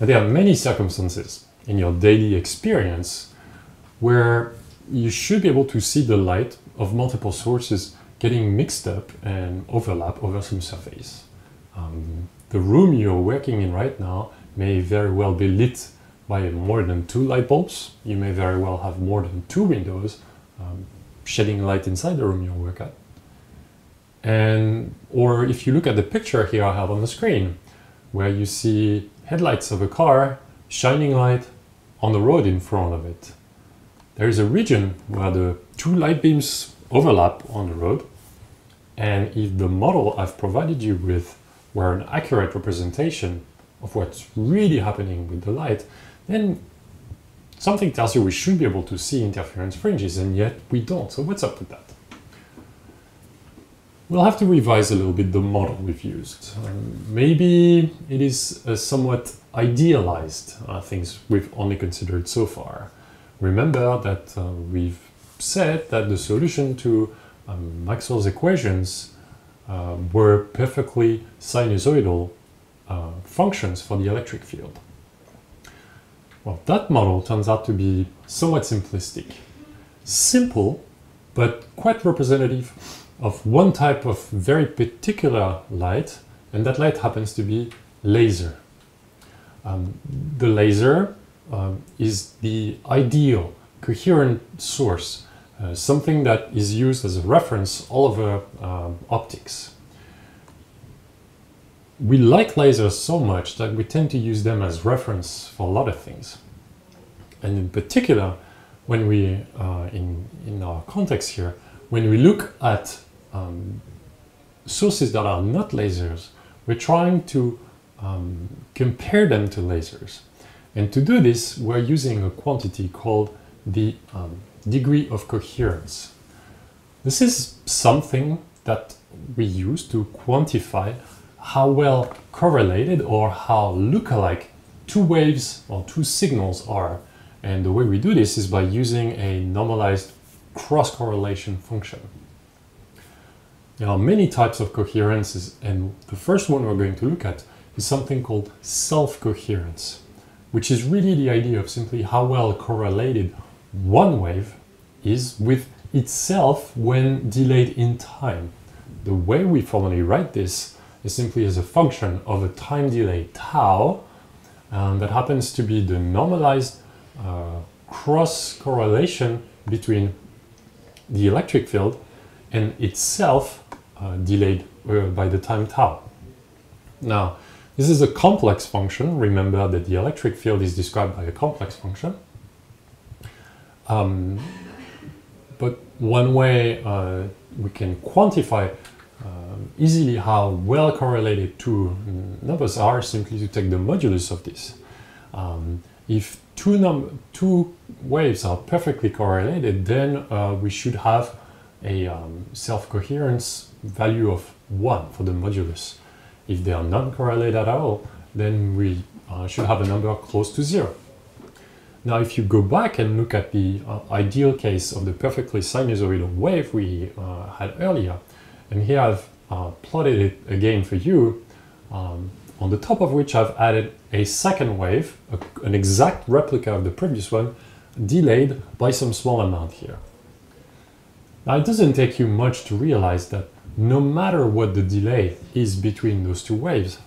There are many circumstances in your daily experience where you should be able to see the light of multiple sources getting mixed up and overlap over some surface. Um, the room you're working in right now may very well be lit by more than two light bulbs. You may very well have more than two windows um, shedding light inside the room you work at. And, or if you look at the picture here I have on the screen, where you see headlights of a car shining light on the road in front of it. There is a region where the two light beams overlap on the road. And if the model I've provided you with were an accurate representation of what's really happening with the light, then something tells you we should be able to see interference fringes, and yet we don't. So what's up with that? We'll have to revise a little bit the model we've used. Um, maybe it is a somewhat idealized uh, things we've only considered so far. Remember that uh, we've said that the solution to um, Maxwell's equations uh, were perfectly sinusoidal uh, functions for the electric field. Well, that model turns out to be somewhat simplistic. Simple, but quite representative of one type of very particular light, and that light happens to be laser. Um, the laser um, is the ideal coherent source, uh, something that is used as a reference all over um, optics. We like lasers so much that we tend to use them as reference for a lot of things. And in particular, when we, uh, in, in our context here, when we look at um, sources that are not lasers, we're trying to um, compare them to lasers. And to do this, we're using a quantity called the um, degree of coherence. This is something that we use to quantify how well correlated or how lookalike two waves or two signals are. And the way we do this is by using a normalized cross-correlation function. There are many types of coherences, and the first one we're going to look at is something called self-coherence, which is really the idea of simply how well correlated one wave is with itself when delayed in time. The way we formally write this is simply as a function of a time delay tau um, that happens to be the normalized uh, cross correlation between the electric field and itself uh, delayed uh, by the time tau. Now, this is a complex function. Remember that the electric field is described by a complex function. Um, but one way uh, we can quantify uh, easily how well correlated two numbers are simply to take the modulus of this. Um, if two, two waves are perfectly correlated, then uh, we should have a um, self-coherence value of 1 for the modulus. If they are non-correlated at all, then we uh, should have a number close to 0. Now, if you go back and look at the uh, ideal case of the perfectly sinusoidal wave we uh, had earlier, and here I've uh, plotted it again for you, um, on the top of which I've added a second wave, a, an exact replica of the previous one, delayed by some small amount here. Now it doesn't take you much to realize that no matter what the delay is between those two waves,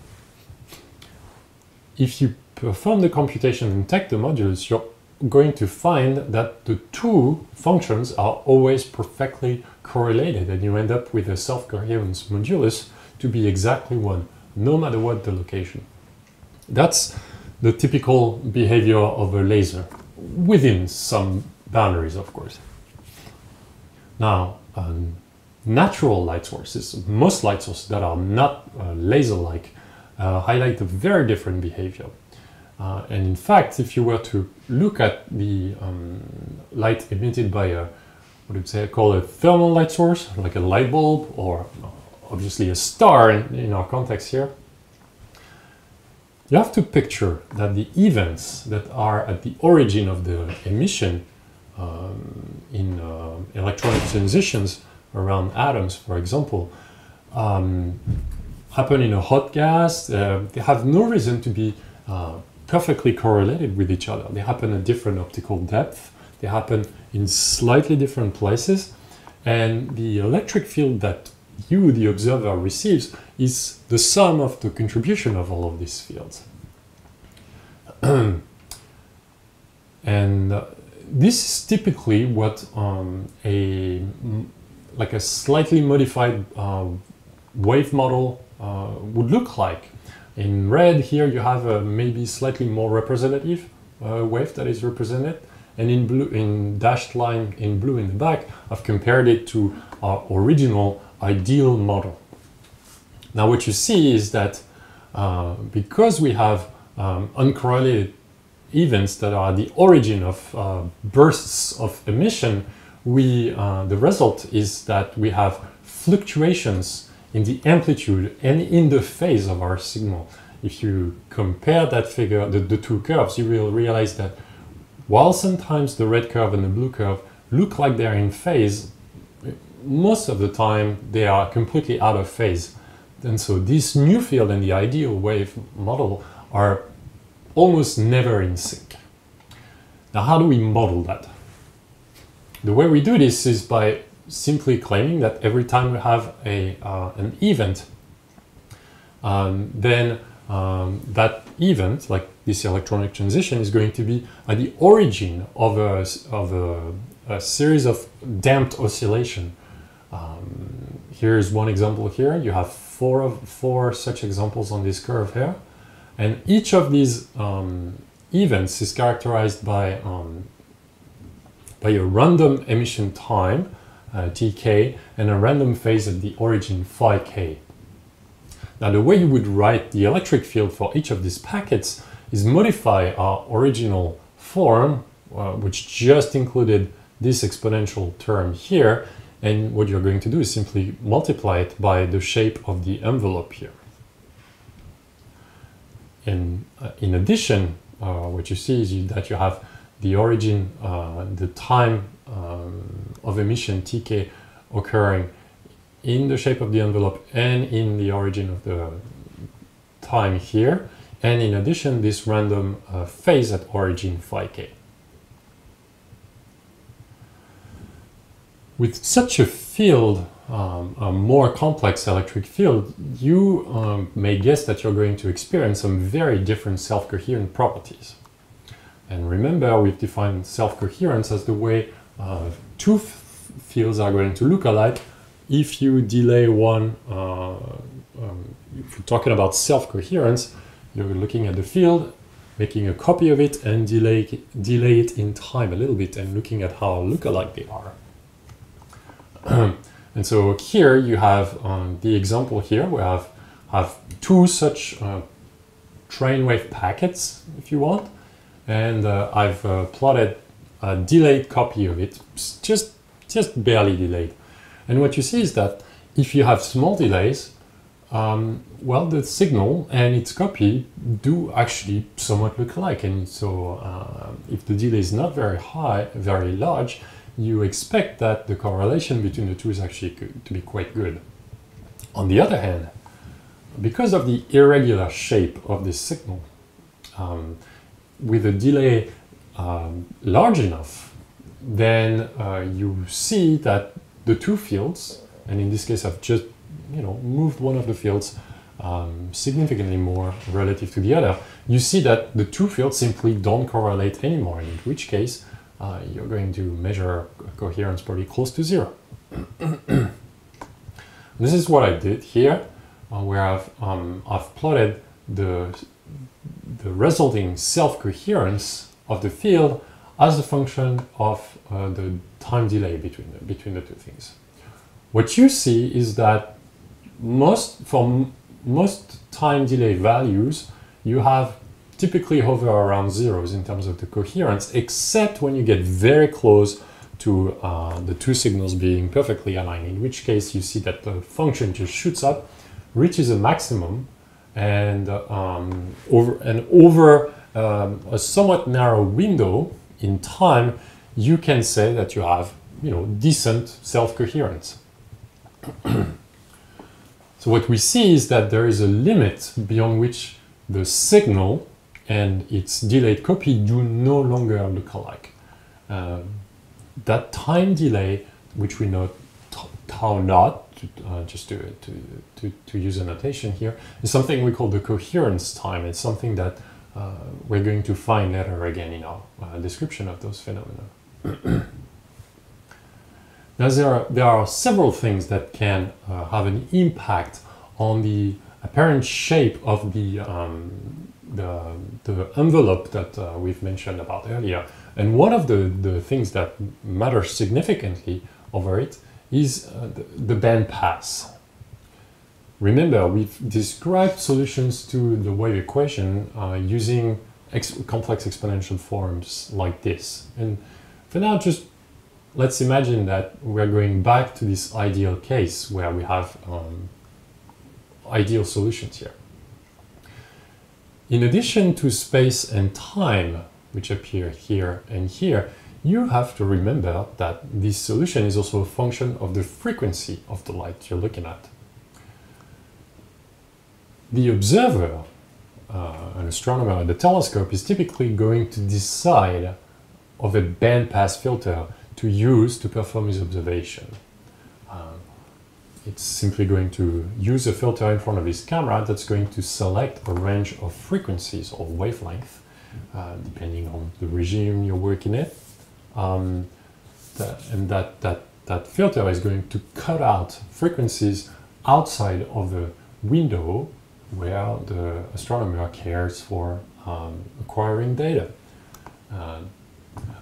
if you perform the computation and take the modulus, you're going to find that the two functions are always perfectly correlated and you end up with a self-coherence modulus to be exactly one, no matter what the location. That's the typical behavior of a laser, within some boundaries, of course. Now, um, natural light sources, most light sources that are not uh, laser-like, uh, highlight a very different behavior. Uh, and in fact, if you were to look at the um, light emitted by a, what would say, call a thermal light source, like a light bulb, or obviously a star in, in our context here, you have to picture that the events that are at the origin of the emission um, in uh, electronic transitions around atoms, for example, um, happen in a hot gas. Uh, they have no reason to be uh, perfectly correlated with each other. They happen at different optical depth. They happen in slightly different places. And the electric field that you, the observer, receives is the sum of the contribution of all of these fields. and uh, this is typically what um, a like a slightly modified uh, wave model uh, would look like. In red here you have a maybe slightly more representative uh, wave that is represented and in blue in dashed line in blue in the back I've compared it to our original ideal model. Now what you see is that uh, because we have um, uncorrelated events that are the origin of uh, bursts of emission, we, uh, the result is that we have fluctuations in the amplitude and in the phase of our signal. If you compare that figure, the, the two curves, you will realize that while sometimes the red curve and the blue curve look like they're in phase, most of the time they are completely out of phase. And so this new field and the ideal wave model are almost never in sync. Now, how do we model that? The way we do this is by simply claiming that every time we have a, uh, an event, um, then um, that event, like this electronic transition, is going to be at the origin of a, of a, a series of damped oscillation. Um, here's one example here. You have four of four such examples on this curve here. And each of these um, events is characterized by, um, by a random emission time, uh, tk, and a random phase at the origin phi k. Now the way you would write the electric field for each of these packets is modify our original form, uh, which just included this exponential term here, and what you're going to do is simply multiply it by the shape of the envelope here. And uh, in addition, uh, what you see is that you have the origin, uh, the time um, of emission tk occurring in the shape of the envelope and in the origin of the time here. And in addition, this random uh, phase at origin phi k. With such a field, um, a more complex electric field, you um, may guess that you're going to experience some very different self-coherent properties. And remember, we've defined self-coherence as the way uh, two fields are going to look alike if you delay one, uh, um, if you're talking about self-coherence, you're looking at the field, making a copy of it and delay, delay it in time a little bit and looking at how look-alike they are. And so here you have um, the example here, we have, have two such uh, train wave packets, if you want, and uh, I've uh, plotted a delayed copy of it, just, just barely delayed. And what you see is that if you have small delays, um, well, the signal and its copy do actually somewhat look alike. And so uh, if the delay is not very high, very large, you expect that the correlation between the two is actually to be quite good. On the other hand, because of the irregular shape of this signal, um, with a delay um, large enough, then uh, you see that the two fields, and in this case I've just you know moved one of the fields um, significantly more relative to the other, you see that the two fields simply don't correlate anymore, in which case uh, you're going to measure coherence pretty close to zero. this is what I did here, uh, where I've, um, I've plotted the, the resulting self-coherence of the field as a function of uh, the time delay between the, between the two things. What you see is that most, for most time delay values, you have typically hover around zeros in terms of the coherence, except when you get very close to uh, the two signals being perfectly aligned, in which case you see that the function just shoots up, reaches a maximum, and um, over, and over um, a somewhat narrow window in time, you can say that you have you know, decent self-coherence. so what we see is that there is a limit beyond which the signal and its delayed copy do no longer look alike. Um, that time delay, which we know tau naught, uh, just to, to, to, to, use a notation here, is something we call the coherence time. It's something that uh, we're going to find later again in our uh, description of those phenomena. now there are, there are several things that can uh, have an impact on the apparent shape of the, um, the, the, envelope that uh, we've mentioned about earlier. And one of the, the things that matters significantly over it is uh, the, the band pass. Remember, we've described solutions to the wave equation uh, using ex complex exponential forms like this. And for now, just let's imagine that we're going back to this ideal case where we have um, ideal solutions here. In addition to space and time, which appear here and here, you have to remember that this solution is also a function of the frequency of the light you're looking at. The observer, uh, an astronomer at the telescope, is typically going to decide of a bandpass filter to use to perform his observation. It's simply going to use a filter in front of his camera that's going to select a range of frequencies or wavelength, uh, depending on the regime you're working in. Um, that, and that, that, that filter is going to cut out frequencies outside of the window where the astronomer cares for um, acquiring data. Uh,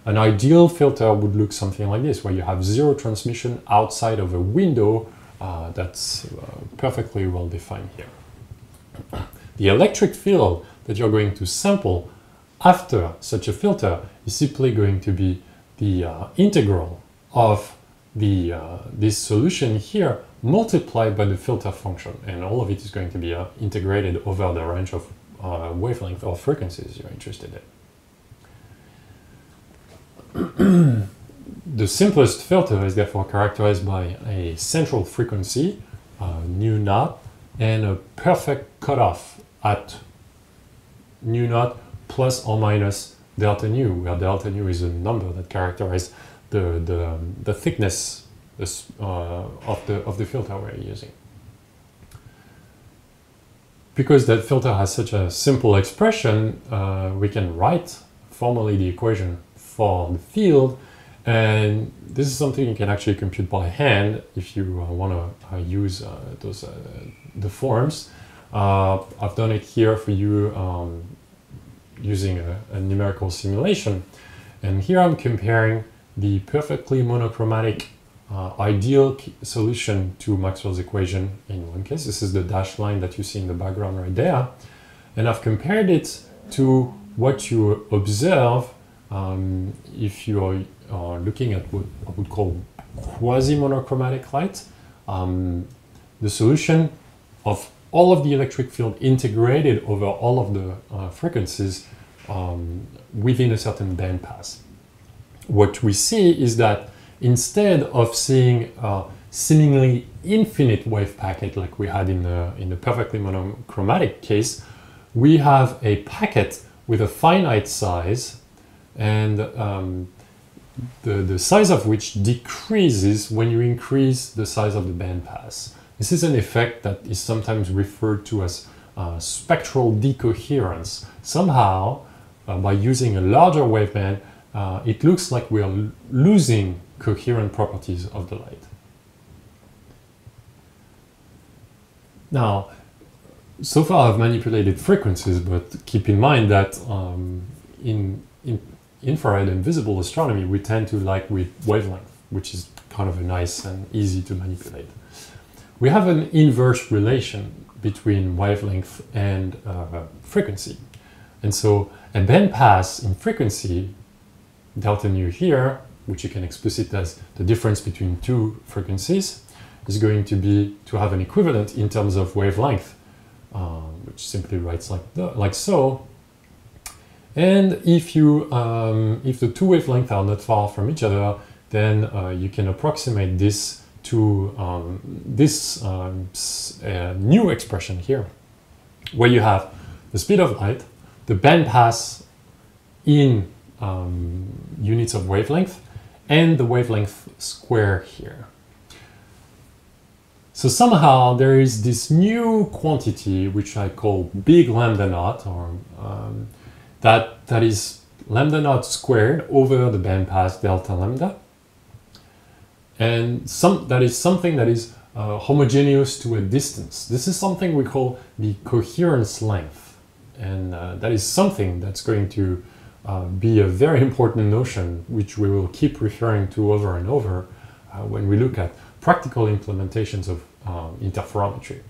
an ideal filter would look something like this, where you have zero transmission outside of a window uh, that's uh, perfectly well defined here. The electric field that you're going to sample after such a filter is simply going to be the uh, integral of the uh, this solution here multiplied by the filter function and all of it is going to be uh, integrated over the range of uh, wavelength or frequencies you're interested in. the simplest filter is therefore characterized by a central frequency, nu naught, and a perfect cutoff at nu naught plus or minus delta nu, where delta nu is a number that characterizes the, the, the thickness uh, of, the, of the filter we're using. Because that filter has such a simple expression, uh, we can write formally the equation for the field, and this is something you can actually compute by hand if you uh, want to uh, use uh, those uh, the forms. I've done it here for you um, using a, a, numerical simulation. And here I'm comparing the perfectly monochromatic uh, ideal solution to Maxwell's equation in one case. This is the dashed line that you see in the background right there. And I've compared it to what you observe um, if you are uh, looking at what I would call quasi-monochromatic light. Um, the solution of all of the electric field integrated over all of the uh, frequencies um, within a certain bandpass. What we see is that instead of seeing a seemingly infinite wave packet like we had in the, in the perfectly monochromatic case, we have a packet with a finite size and um, the, the size of which decreases when you increase the size of the bandpass. This is an effect that is sometimes referred to as uh, spectral decoherence. Somehow, uh, by using a larger waveband, uh, it looks like we are losing coherent properties of the light. Now, so far I've manipulated frequencies, but keep in mind that um, in, in infrared and visible astronomy, we tend to like with wavelength, which is kind of a nice and easy to manipulate. We have an inverse relation between wavelength and uh, frequency. And so a bandpass in frequency, delta nu here, which you can explicit as the difference between two frequencies, is going to be to have an equivalent in terms of wavelength, uh, which simply writes like, the, like so. And if you um, if the two wavelengths are not far from each other, then uh, you can approximate this to um, this um, uh, new expression here, where you have the speed of light, the bandpass in um, units of wavelength and the wavelength square here. So somehow there is this new quantity which I call big lambda naught, or um, that that is lambda naught squared over the bandpass delta lambda, and some that is something that is uh, homogeneous to a distance. This is something we call the coherence length, and uh, that is something that's going to uh, be a very important notion which we will keep referring to over and over uh, when we look at practical implementations of um, interferometry.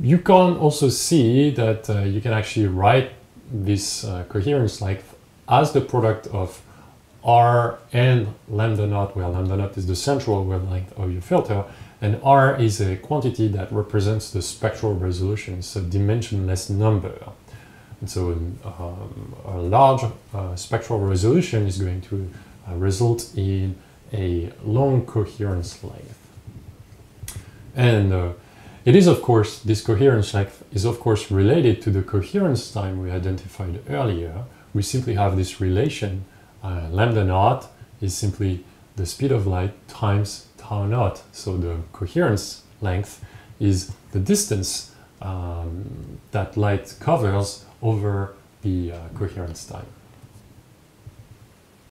You can also see that uh, you can actually write this uh, coherence length as the product of R and lambda naught, where lambda naught is the central wavelength of your filter, and R is a quantity that represents the spectral resolution, it's a dimensionless number. And so um, a large uh, spectral resolution is going to uh, result in a long coherence length. And uh, it is, of course, this coherence length is, of course, related to the coherence time we identified earlier. We simply have this relation. Uh, lambda naught is simply the speed of light times tau naught. So the coherence length is the distance um, that light covers over the uh, coherence time.